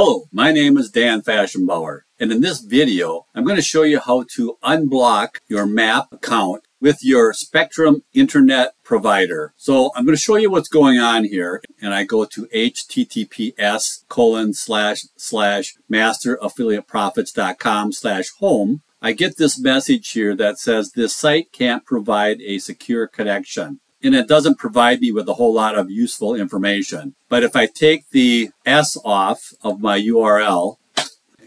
Hello, my name is Dan Fashionbauer, and in this video, I'm going to show you how to unblock your MAP account with your Spectrum internet provider. So I'm going to show you what's going on here, and I go to https colon slash slash masteraffiliateprofits.com slash home. I get this message here that says this site can't provide a secure connection and it doesn't provide me with a whole lot of useful information. But if I take the S off of my URL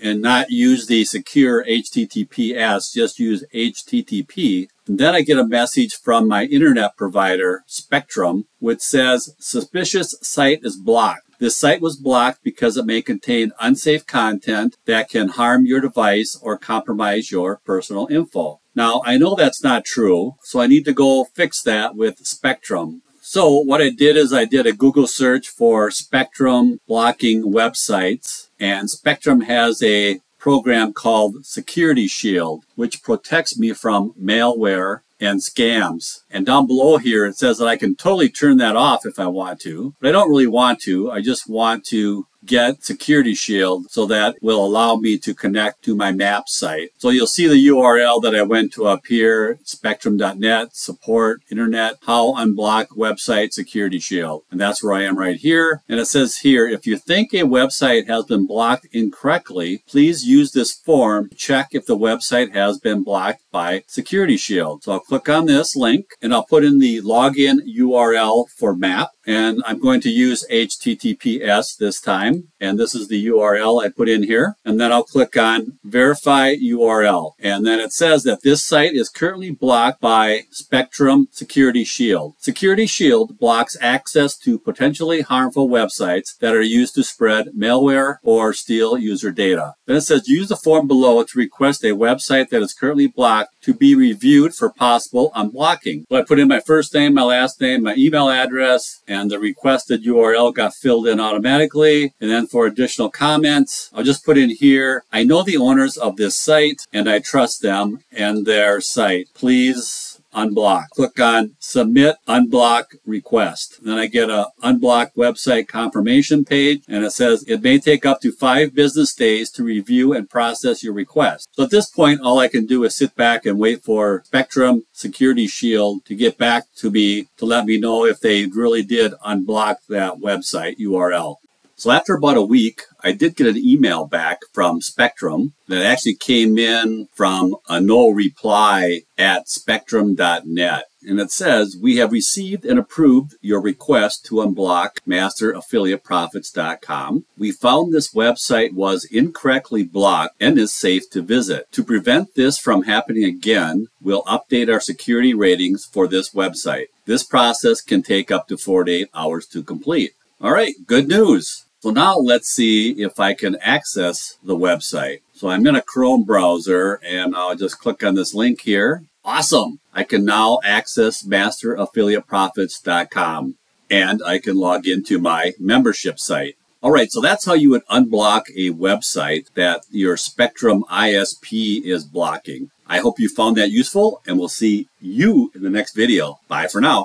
and not use the secure HTTPS, just use HTTP, then I get a message from my internet provider, Spectrum, which says suspicious site is blocked. This site was blocked because it may contain unsafe content that can harm your device or compromise your personal info. Now, I know that's not true, so I need to go fix that with Spectrum. So what I did is I did a Google search for Spectrum blocking websites, and Spectrum has a program called Security Shield, which protects me from malware and scams. And down below here, it says that I can totally turn that off if I want to, but I don't really want to. I just want to get Security Shield so that will allow me to connect to my map site. So you'll see the URL that I went to up here, spectrum.net, support, internet, how unblock website Security Shield. And that's where I am right here. And it says here, if you think a website has been blocked incorrectly, please use this form to check if the website has been blocked by Security Shield. So I'll click on this link and I'll put in the login URL for map and I'm going to use HTTPS this time. And this is the URL I put in here. And then I'll click on verify URL. And then it says that this site is currently blocked by Spectrum Security Shield. Security Shield blocks access to potentially harmful websites that are used to spread malware or steal user data. Then it says use the form below to request a website that is currently blocked to be reviewed for possible unblocking. So I put in my first name, my last name, my email address, and the requested URL got filled in automatically. And then for additional comments, I'll just put in here, I know the owners of this site and I trust them and their site. Please unblock. Click on submit unblock request. Then I get a unblock website confirmation page and it says it may take up to five business days to review and process your request. So at this point, all I can do is sit back and wait for Spectrum Security Shield to get back to me to let me know if they really did unblock that website URL. So after about a week, I did get an email back from Spectrum that actually came in from a no reply at spectrum.net. And it says, we have received and approved your request to unblock masteraffiliateprofits.com. We found this website was incorrectly blocked and is safe to visit. To prevent this from happening again, we'll update our security ratings for this website. This process can take up to 48 hours to complete. All right, good news. So now let's see if I can access the website. So I'm in a Chrome browser and I'll just click on this link here. Awesome. I can now access masteraffiliateprofits.com and I can log into my membership site. All right, so that's how you would unblock a website that your Spectrum ISP is blocking. I hope you found that useful and we'll see you in the next video. Bye for now.